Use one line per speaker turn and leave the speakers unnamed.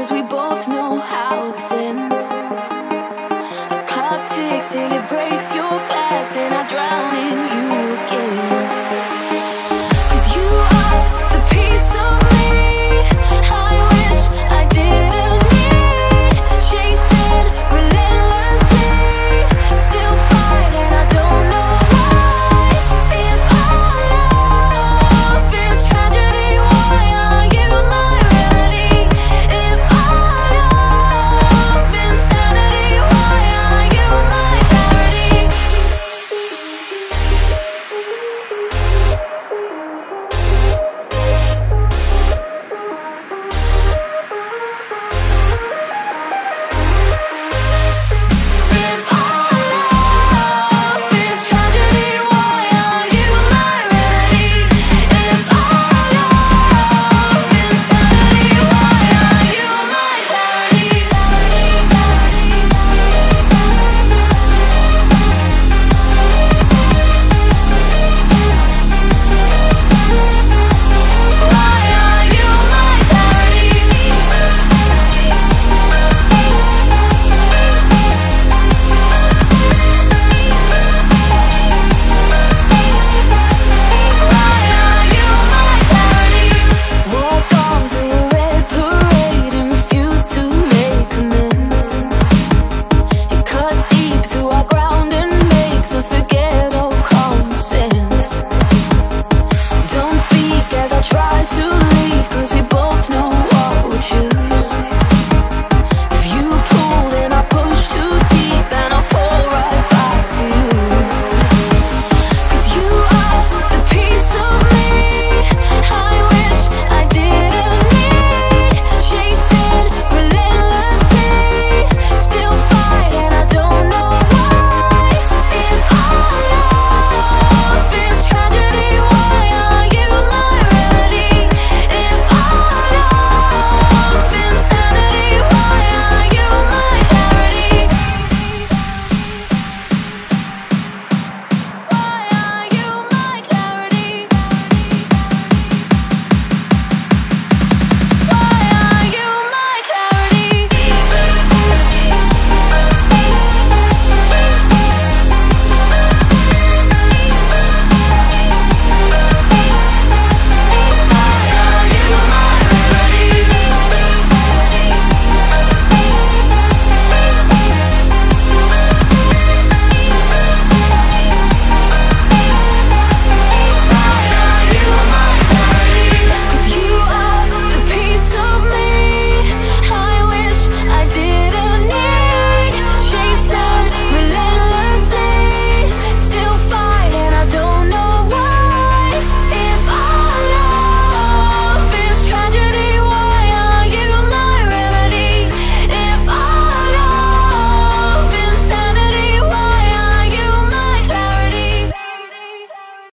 cause we both know how this ends. A clock ticks till it breaks your glass, and I